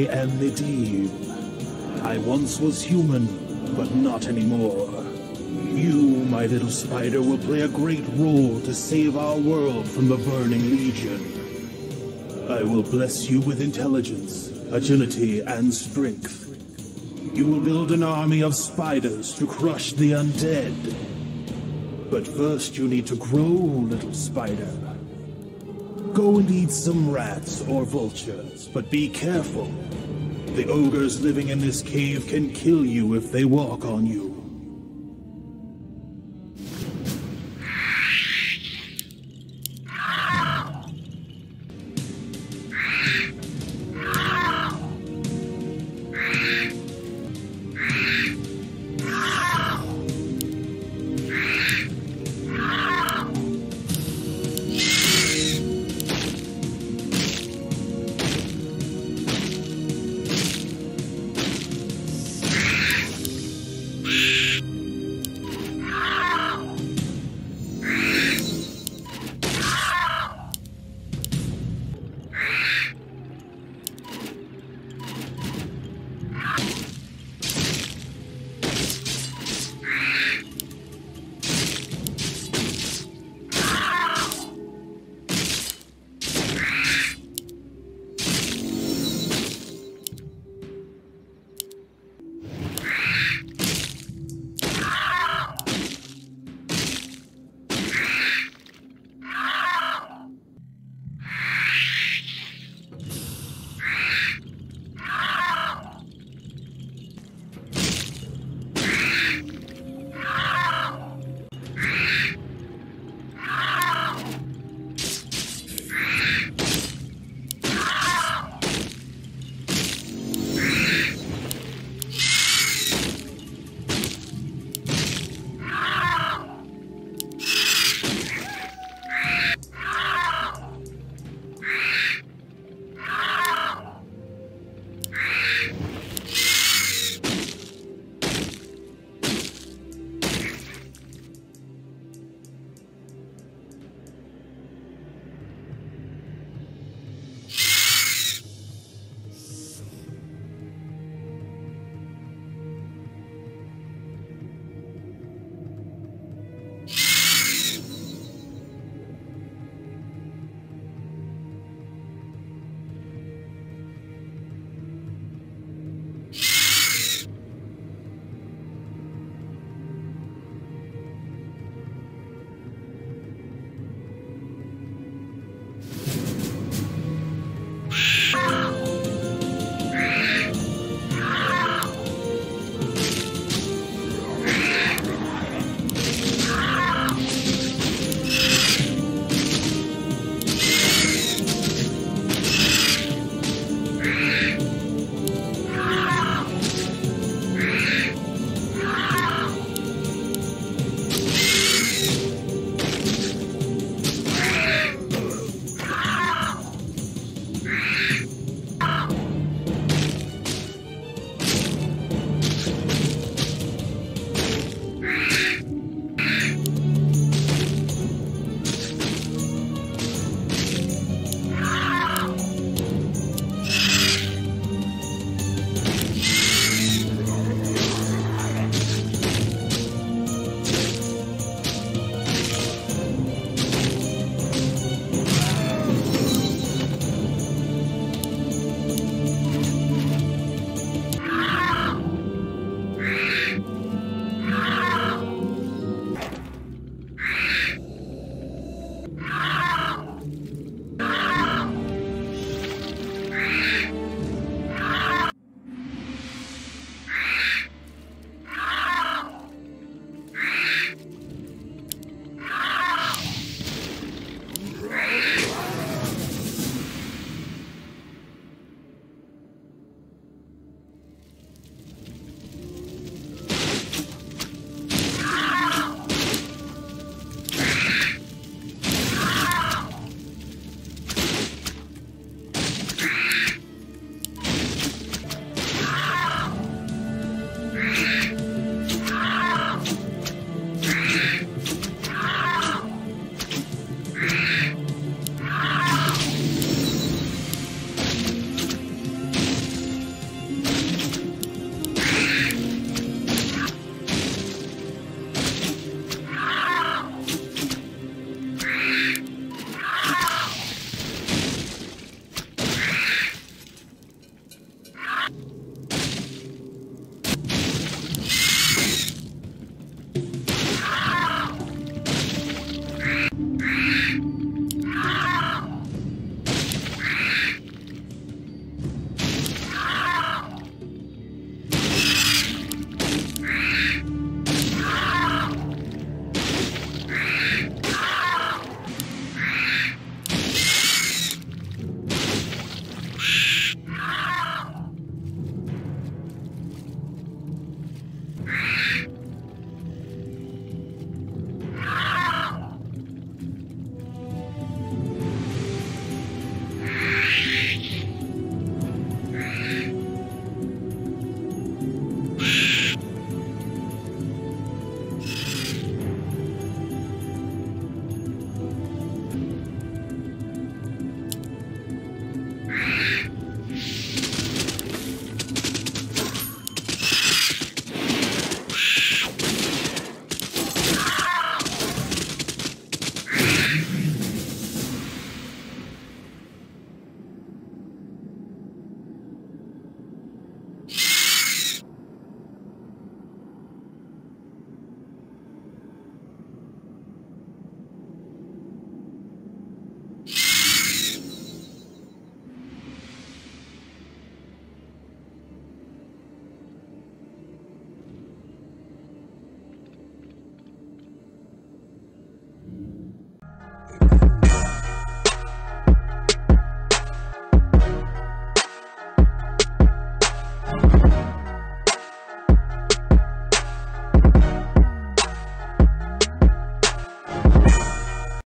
I am Medivh. I once was human, but not anymore. You, my little spider, will play a great role to save our world from the Burning Legion. I will bless you with intelligence, agility, and strength. You will build an army of spiders to crush the undead. But first you need to grow, little spider. Go and eat some rats or vultures, but be careful. The ogres living in this cave can kill you if they walk on you.